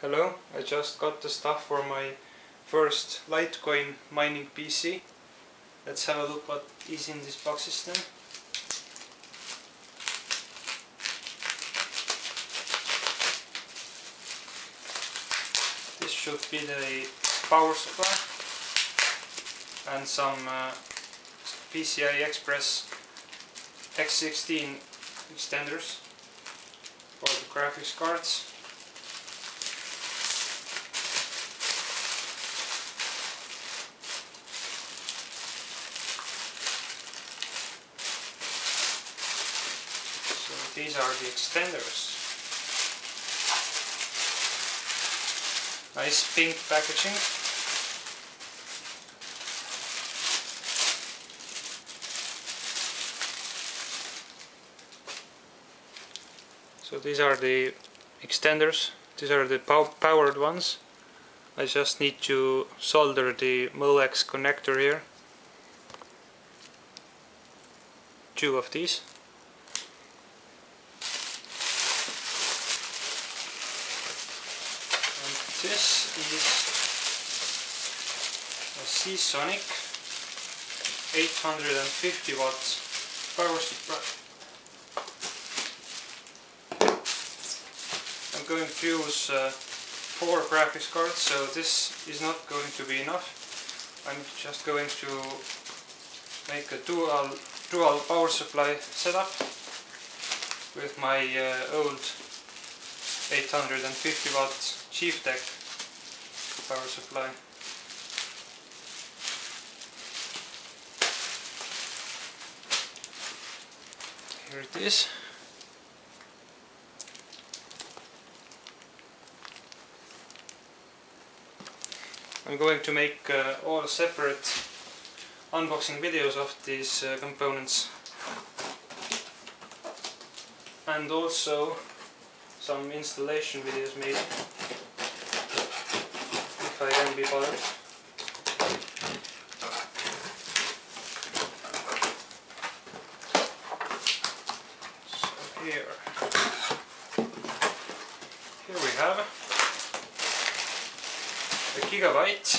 Hello, I just got the stuff for my first Litecoin mining PC. Let's have a look what is in this box system. This should be the power supply and some uh, PCI Express X16 extenders for the graphics cards. So these are the extenders. Nice pink packaging. So these are the extenders, these are the pow powered ones. I just need to solder the Molex connector here. Two of these. And this is a Seasonic 850 watts power supply. I'm going to use uh, four graphics cards, so this is not going to be enough. I'm just going to make a dual dual power supply setup with my uh, old 850 watt Chieftec power supply. Here it is. I'm going to make uh, all separate unboxing videos of these uh, components and also some installation videos maybe be bothered. So here, here we have a Gigabyte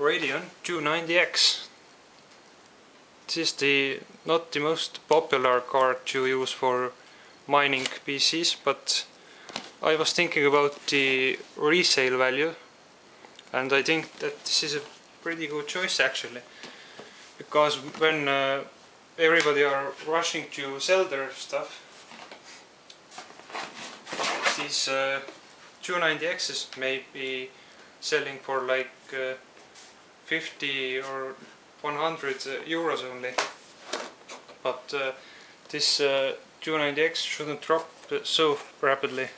Radeon 290X. This is the not the most popular card to use for mining PCs, but I was thinking about the resale value and I think that this is a pretty good choice actually. Because when uh, everybody are rushing to sell their stuff these uh, 290Xs may be selling for like uh, 50 or 100 uh, euros only. But uh, this uh, 290X shouldn't drop uh, so rapidly.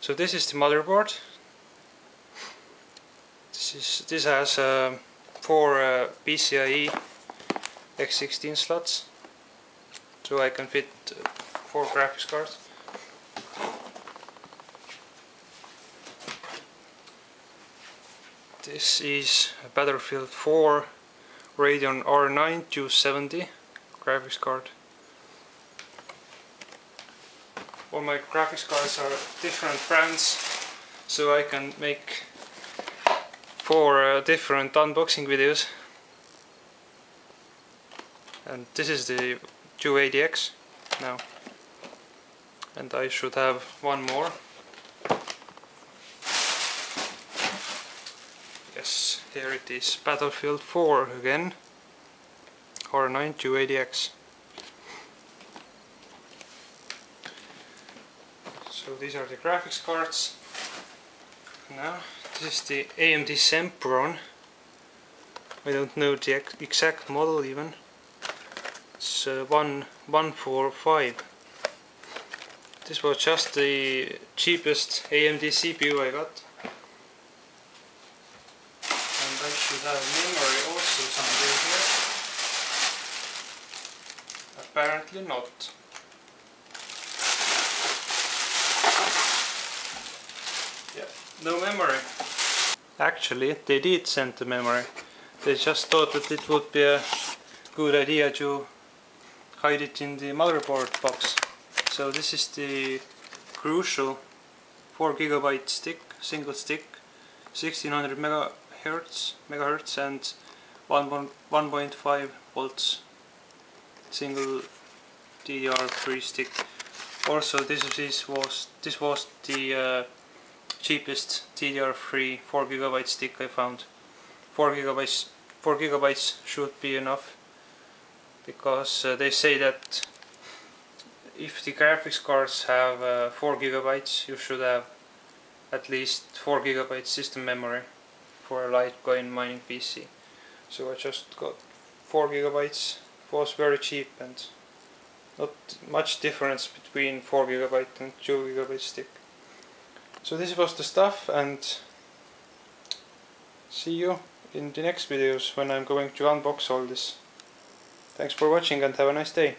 So this is the motherboard this is this has uh, four uh, PCIe X16 slots so I can fit uh, four graphics cards This is a Battlefield 4 Radeon R9 270 graphics card. All my graphics cards are different brands, so I can make four uh, different unboxing videos. And this is the 280X now. And I should have one more. Yes, here it is, Battlefield 4 again, R9 280X. So these are the graphics cards. Now, this is the AMD Sempron. I don't know the ex exact model even. It's uh, one, 145. This was just the cheapest AMD CPU I got. And I should have memory also somewhere here. Apparently not. Yeah, no memory. Actually, they did send the memory. They just thought that it would be a good idea to hide it in the motherboard box. So this is the crucial 4 gigabyte stick, single stick, 1600 megahertz, megahertz and 1.5 volts single DDR3 stick. Also, this is was this was the uh, cheapest DDR3 4 gigabyte stick I found. 4 gigabytes 4 gigabytes should be enough because uh, they say that if the graphics cards have uh, 4 gigabytes you should have at least 4 gigabytes system memory for a Litecoin mining PC so I just got 4 gigabytes. It was very cheap and not much difference between 4 gigabyte and 2 gigabyte stick so this was the stuff and see you in the next videos when I'm going to unbox all this. Thanks for watching and have a nice day